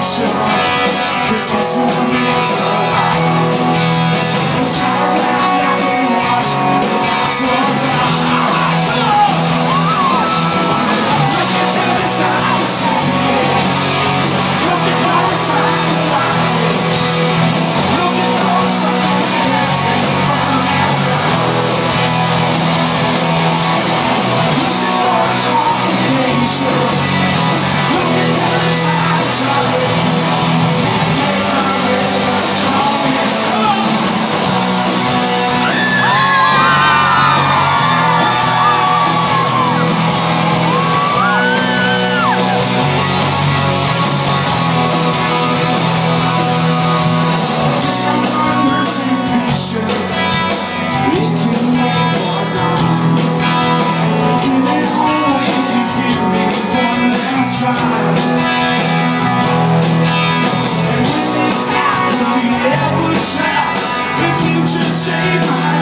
If you just say my